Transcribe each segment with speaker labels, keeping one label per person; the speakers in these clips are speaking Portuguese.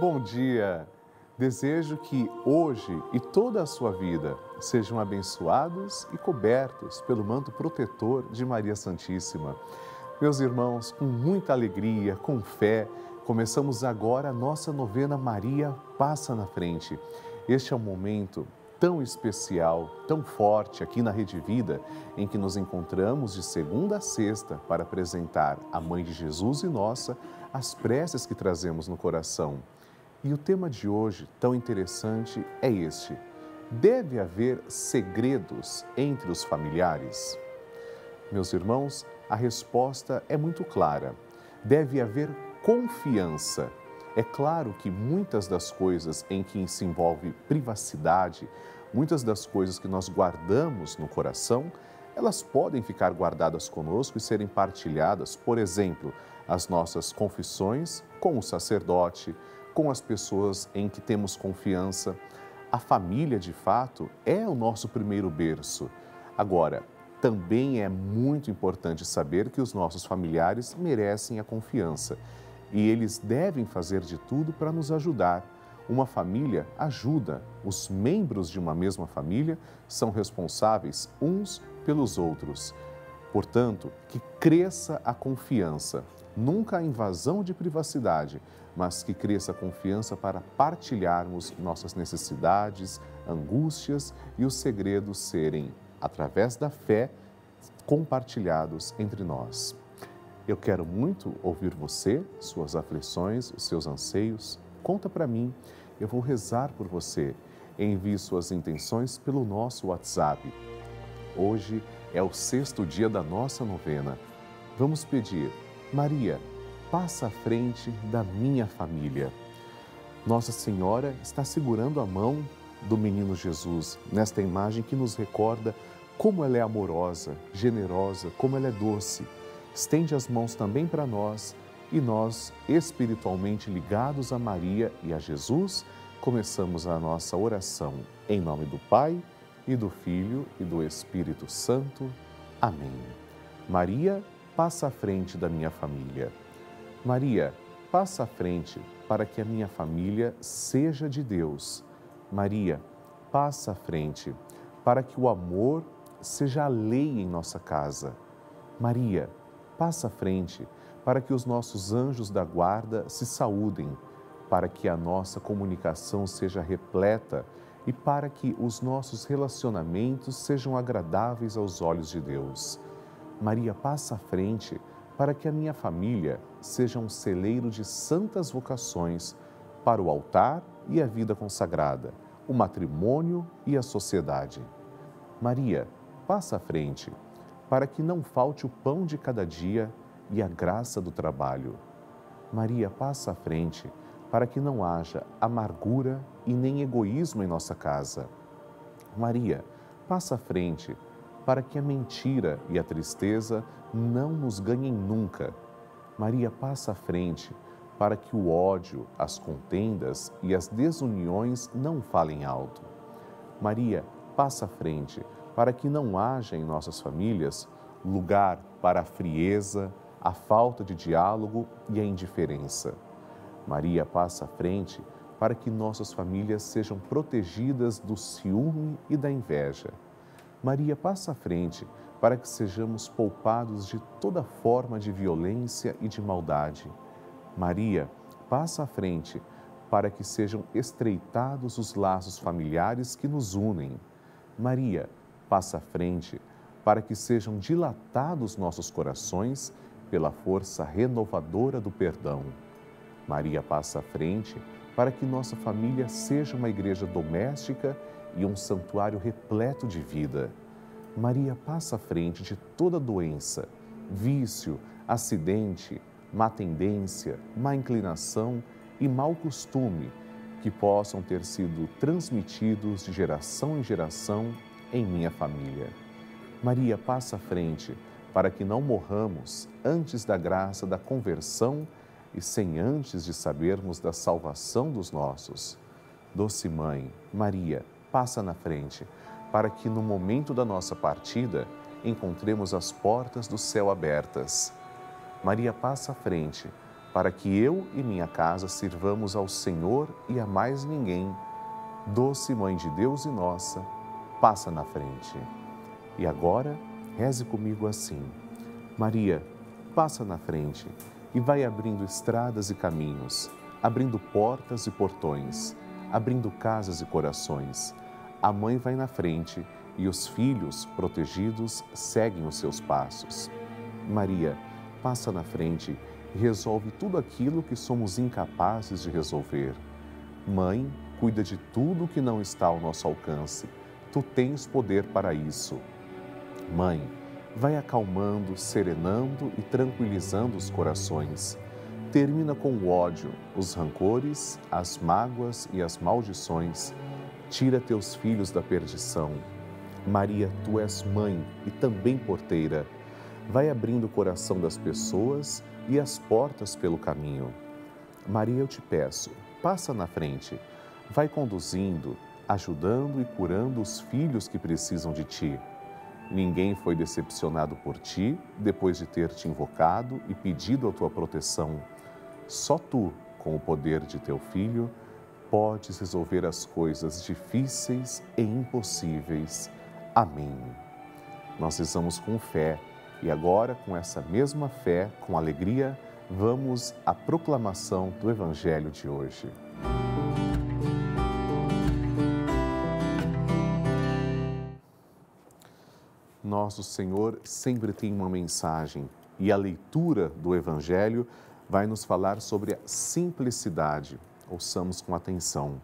Speaker 1: Bom dia! Desejo que hoje e toda a sua vida sejam abençoados e cobertos pelo manto protetor de Maria Santíssima. Meus irmãos, com muita alegria, com fé, começamos agora a nossa novena Maria Passa na Frente. Este é um momento tão especial, tão forte aqui na Rede Vida, em que nos encontramos de segunda a sexta para apresentar a Mãe de Jesus e nossa as preces que trazemos no coração. E o tema de hoje, tão interessante, é este: deve haver segredos entre os familiares? Meus irmãos, a resposta é muito clara. Deve haver confiança. É claro que muitas das coisas em que se envolve privacidade, muitas das coisas que nós guardamos no coração, elas podem ficar guardadas conosco e serem partilhadas, por exemplo, as nossas confissões com o sacerdote, com as pessoas em que temos confiança. A família, de fato, é o nosso primeiro berço. Agora, também é muito importante saber que os nossos familiares merecem a confiança e eles devem fazer de tudo para nos ajudar. Uma família ajuda, os membros de uma mesma família são responsáveis uns pelos outros. Portanto, que cresça a confiança, nunca a invasão de privacidade, mas que cresça a confiança para partilharmos nossas necessidades, angústias e os segredos serem, através da fé, compartilhados entre nós. Eu quero muito ouvir você, suas aflições, os seus anseios. Conta para mim, eu vou rezar por você. Envie suas intenções pelo nosso WhatsApp. Hoje é o sexto dia da nossa novena. Vamos pedir, Maria, passa à frente da minha família. Nossa Senhora está segurando a mão do menino Jesus nesta imagem que nos recorda como ela é amorosa, generosa, como ela é doce. Estende as mãos também para nós e nós, espiritualmente ligados a Maria e a Jesus, começamos a nossa oração em nome do Pai e do Filho e do Espírito Santo. Amém. Maria, passa à frente da minha família. Maria, passa à frente para que a minha família seja de Deus. Maria, passa à frente para que o amor seja a lei em nossa casa. Maria, passa à frente para que os nossos anjos da guarda se saúdem, para que a nossa comunicação seja repleta e para que os nossos relacionamentos sejam agradáveis aos olhos de Deus. Maria, passa à frente para que a minha família seja um celeiro de santas vocações para o altar e a vida consagrada, o matrimônio e a sociedade. Maria, passa à frente para que não falte o pão de cada dia e a graça do trabalho. Maria, passa à frente para que não haja amargura e nem egoísmo em nossa casa. Maria, passa à frente para que a mentira e a tristeza não nos ganhem nunca. Maria passa à frente para que o ódio, as contendas e as desuniões não falem alto. Maria passa à frente para que não haja em nossas famílias lugar para a frieza, a falta de diálogo e a indiferença. Maria passa à frente para que nossas famílias sejam protegidas do ciúme e da inveja Maria passa à frente para que sejamos poupados de toda forma de violência e de maldade. Maria passa à frente para que sejam estreitados os laços familiares que nos unem. Maria passa à frente para que sejam dilatados nossos corações pela força renovadora do perdão. Maria passa à frente para que nossa família seja uma igreja doméstica e um santuário repleto de vida. Maria passa à frente de toda doença, vício, acidente, má tendência, má inclinação e mau costume que possam ter sido transmitidos de geração em geração em minha família. Maria passa à frente para que não morramos antes da graça da conversão e sem antes de sabermos da salvação dos nossos. Doce Mãe, Maria, passa na frente, para que no momento da nossa partida encontremos as portas do céu abertas. Maria passa à frente, para que eu e minha casa sirvamos ao Senhor e a mais ninguém. Doce Mãe de Deus e nossa, passa na frente. E agora, reze comigo assim: Maria, passa na frente e vai abrindo estradas e caminhos, abrindo portas e portões, abrindo casas e corações. A mãe vai na frente e os filhos, protegidos, seguem os seus passos. Maria, passa na frente e resolve tudo aquilo que somos incapazes de resolver. Mãe, cuida de tudo que não está ao nosso alcance. Tu tens poder para isso. Mãe, vai acalmando, serenando e tranquilizando os corações. Termina com o ódio, os rancores, as mágoas e as maldições. Tira teus filhos da perdição. Maria, tu és mãe e também porteira. Vai abrindo o coração das pessoas e as portas pelo caminho. Maria, eu te peço, passa na frente. Vai conduzindo, ajudando e curando os filhos que precisam de ti. Ninguém foi decepcionado por ti depois de ter te invocado e pedido a tua proteção. Só tu, com o poder de teu filho, podes resolver as coisas difíceis e impossíveis. Amém. Nós rezamos com fé e agora, com essa mesma fé, com alegria, vamos à proclamação do Evangelho de hoje. nosso Senhor sempre tem uma mensagem e a leitura do Evangelho vai nos falar sobre a simplicidade. Ouçamos com atenção.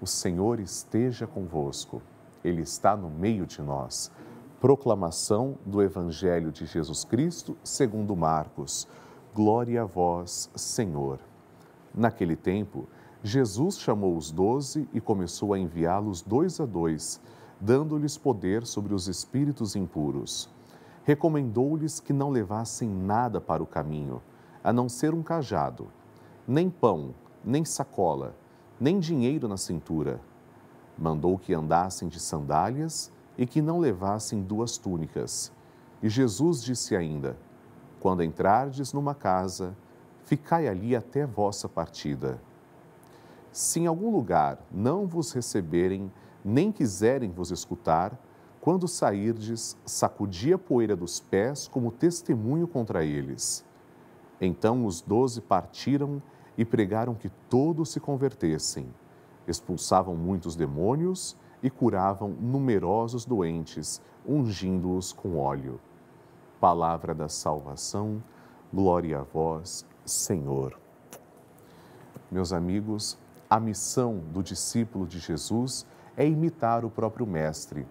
Speaker 1: O Senhor esteja convosco, Ele está no meio de nós. Proclamação do Evangelho de Jesus Cristo segundo Marcos. Glória a vós, Senhor. Naquele tempo, Jesus chamou os doze e começou a enviá-los dois a dois dando-lhes poder sobre os espíritos impuros. Recomendou-lhes que não levassem nada para o caminho, a não ser um cajado, nem pão, nem sacola, nem dinheiro na cintura. Mandou que andassem de sandálias e que não levassem duas túnicas. E Jesus disse ainda: Quando entrardes numa casa, ficai ali até vossa partida. Se em algum lugar não vos receberem, nem quiserem vos escutar, quando sairdes, sacudi a poeira dos pés como testemunho contra eles. Então os doze partiram e pregaram que todos se convertessem. Expulsavam muitos demônios e curavam numerosos doentes, ungindo-os com óleo. Palavra da salvação, glória a vós, Senhor. Meus amigos, a missão do discípulo de Jesus é imitar o próprio Mestre.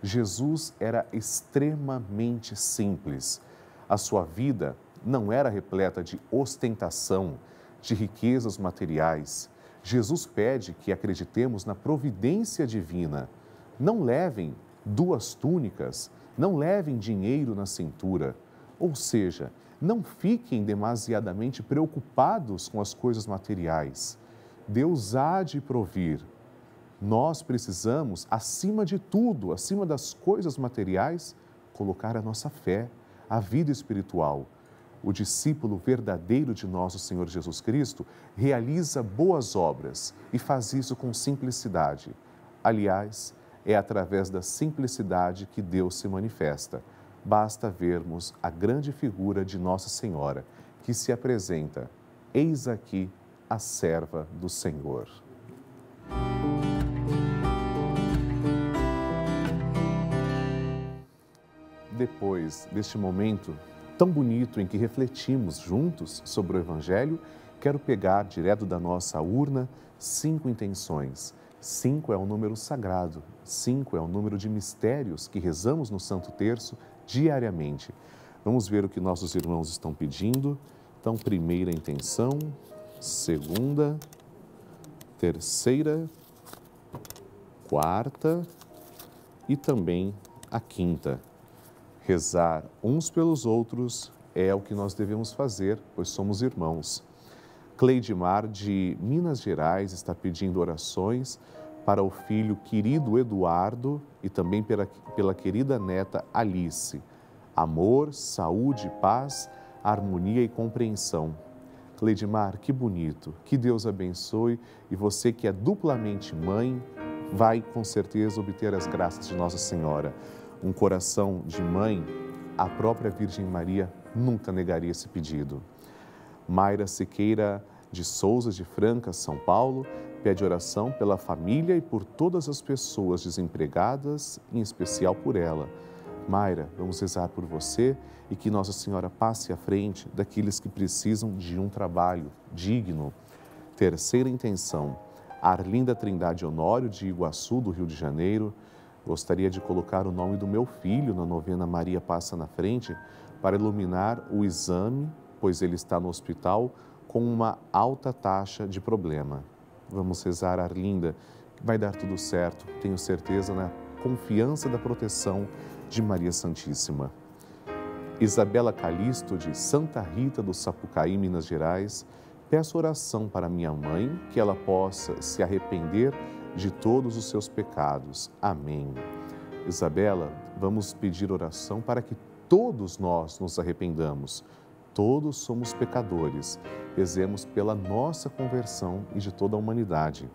Speaker 1: Jesus era extremamente simples. A sua vida não era repleta de ostentação, de riquezas materiais. Jesus pede que acreditemos na providência divina. Não levem duas túnicas, não levem dinheiro na cintura. Ou seja, não fiquem demasiadamente preocupados com as coisas materiais. Deus há de provir nós precisamos, acima de tudo, acima das coisas materiais, colocar a nossa fé, a vida espiritual. O discípulo verdadeiro de nosso Senhor Jesus Cristo realiza boas obras e faz isso com simplicidade. Aliás, é através da simplicidade que Deus se manifesta. Basta vermos a grande figura de Nossa Senhora, que se apresenta: Eis aqui a serva do Senhor. depois deste momento tão bonito em que refletimos juntos sobre o Evangelho, quero pegar direto da nossa urna cinco intenções. Cinco é um número sagrado, cinco é um número de mistérios que rezamos no Santo Terço diariamente. Vamos ver o que nossos irmãos estão pedindo. Então, primeira intenção, segunda, terceira, quarta e também a quinta. Rezar uns pelos outros é o que nós devemos fazer, pois somos irmãos. Cleidimar, de Minas Gerais, está pedindo orações para o filho querido Eduardo e também pela, pela querida neta Alice. Amor, saúde, paz, harmonia e compreensão. Leidmar, que bonito, que Deus abençoe e você que é duplamente mãe, vai com certeza obter as graças de Nossa Senhora. Um coração de mãe, a própria Virgem Maria nunca negaria esse pedido. Mayra Siqueira de Souza de Franca, São Paulo, pede oração pela família e por todas as pessoas desempregadas, em especial por ela. Mayra, vamos rezar por você e que Nossa Senhora passe à frente daqueles que precisam de um trabalho digno. Terceira intenção, Arlinda Trindade Honório, de Iguaçu, do Rio de Janeiro. Gostaria de colocar o nome do meu filho na novena Maria Passa na Frente para iluminar o exame, pois ele está no hospital com uma alta taxa de problema. Vamos rezar, Arlinda, vai dar tudo certo, tenho certeza na confiança da proteção de Maria Santíssima. Isabela Calisto, de Santa Rita do Sapucaí, Minas Gerais, peço oração para minha mãe, que ela possa se arrepender de todos os seus pecados. Amém. Isabela, vamos pedir oração para que todos nós nos arrependamos. Todos somos pecadores. Rezemos pela nossa conversão e de toda a humanidade.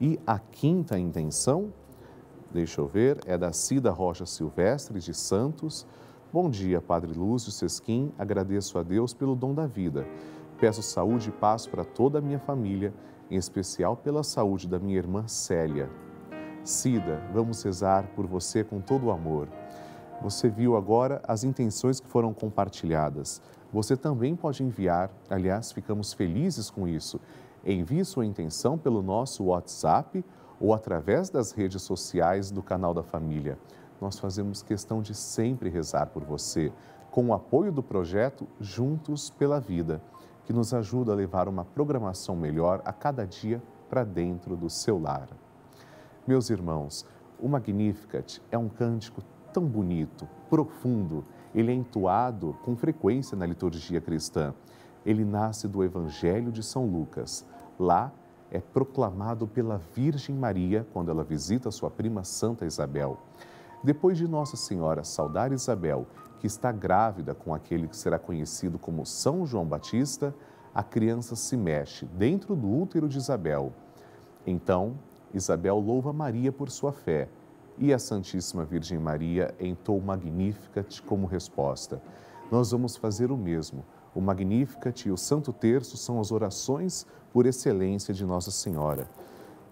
Speaker 1: E a quinta intenção deixa eu ver, é da Cida Rocha Silvestre, de Santos. Bom dia, Padre Lúcio Sesquim. Agradeço a Deus pelo dom da vida. Peço saúde e paz para toda a minha família, em especial pela saúde da minha irmã Célia. Cida, vamos rezar por você com todo o amor. Você viu agora as intenções que foram compartilhadas. Você também pode enviar, aliás, ficamos felizes com isso. Envie sua intenção pelo nosso WhatsApp ou através das redes sociais do canal da família. Nós fazemos questão de sempre rezar por você, com o apoio do projeto Juntos pela Vida, que nos ajuda a levar uma programação melhor a cada dia para dentro do seu lar. Meus irmãos, o Magnificat é um cântico tão bonito, profundo. Ele é entoado com frequência na liturgia cristã. Ele nasce do Evangelho de São Lucas. Lá é proclamado pela Virgem Maria quando ela visita sua prima Santa Isabel. Depois de Nossa Senhora saudar Isabel, que está grávida com aquele que será conhecido como São João Batista, a criança se mexe dentro do útero de Isabel. Então, Isabel louva Maria por sua fé e a Santíssima Virgem Maria entoa o Magnificat como resposta. Nós vamos fazer o mesmo. O Magnificat e o Santo Terço são as orações por excelência de Nossa Senhora.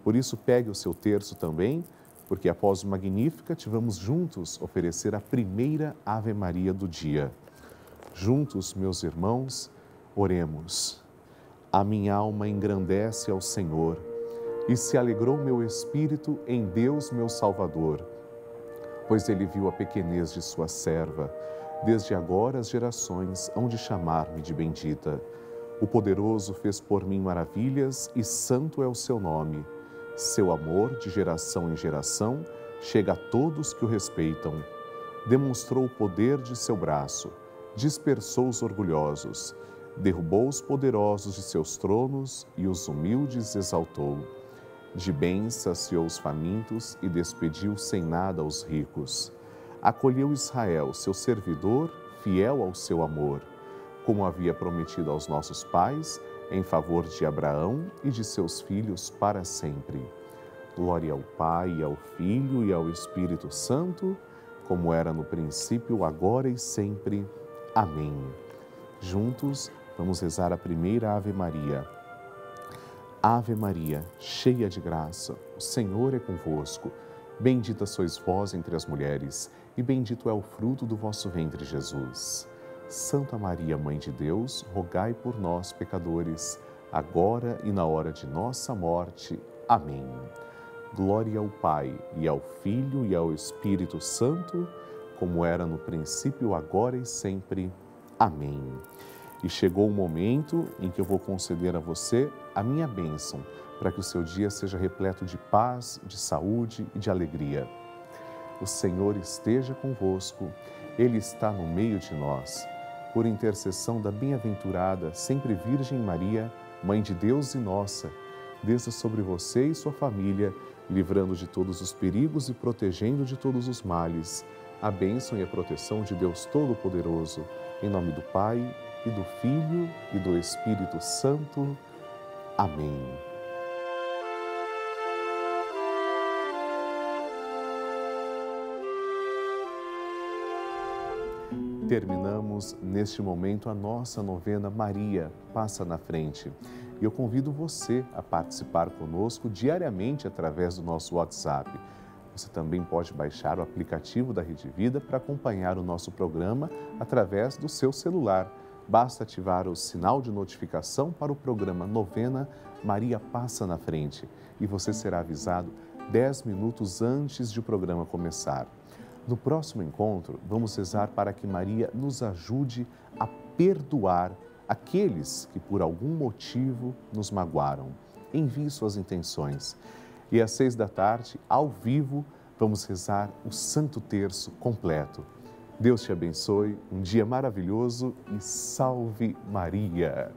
Speaker 1: Por isso, pegue o seu terço também, porque após o Magnificat, vamos juntos oferecer a primeira Ave Maria do dia. Juntos, meus irmãos, oremos. A minha alma engrandece ao Senhor e se alegrou meu espírito em Deus, meu Salvador, pois ele viu a pequenez de sua serva. Desde agora as gerações hão de chamar-me de bendita. O poderoso fez por mim maravilhas e santo é o seu nome. Seu amor, de geração em geração, chega a todos que o respeitam. Demonstrou o poder de seu braço, dispersou os orgulhosos, derrubou os poderosos de seus tronos e os humildes exaltou. De bens saciou os famintos e despediu sem nada os ricos. Acolheu Israel, seu servidor, fiel ao seu amor como havia prometido aos nossos pais, em favor de Abraão e de seus filhos para sempre. Glória ao Pai, ao Filho e ao Espírito Santo, como era no princípio, agora e sempre. Amém. Juntos, vamos rezar a primeira Ave Maria. Ave Maria, cheia de graça, o Senhor é convosco. Bendita sois vós entre as mulheres, e bendito é o fruto do vosso ventre, Jesus. Santa Maria, Mãe de Deus, rogai por nós, pecadores, agora e na hora de nossa morte. Amém. Glória ao Pai, e ao Filho, e ao Espírito Santo, como era no princípio, agora e sempre. Amém. E chegou o momento em que eu vou conceder a você a minha bênção, para que o seu dia seja repleto de paz, de saúde e de alegria. O Senhor esteja convosco, Ele está no meio de nós por intercessão da bem-aventurada, sempre Virgem Maria, Mãe de Deus e nossa, desça sobre você e sua família, livrando de todos os perigos e protegendo de todos os males. A bênção e a proteção de Deus Todo-Poderoso, em nome do Pai, e do Filho e do Espírito Santo. Amém. Terminamos neste momento a nossa novena Maria Passa na Frente. E eu convido você a participar conosco diariamente através do nosso WhatsApp. Você também pode baixar o aplicativo da Rede Vida para acompanhar o nosso programa através do seu celular. Basta ativar o sinal de notificação para o programa Novena Maria Passa na Frente e você será avisado 10 minutos antes de o programa começar. No próximo encontro, vamos rezar para que Maria nos ajude a perdoar aqueles que por algum motivo nos magoaram. Envie suas intenções. E às seis da tarde, ao vivo, vamos rezar o Santo Terço completo. Deus te abençoe, um dia maravilhoso e salve Maria!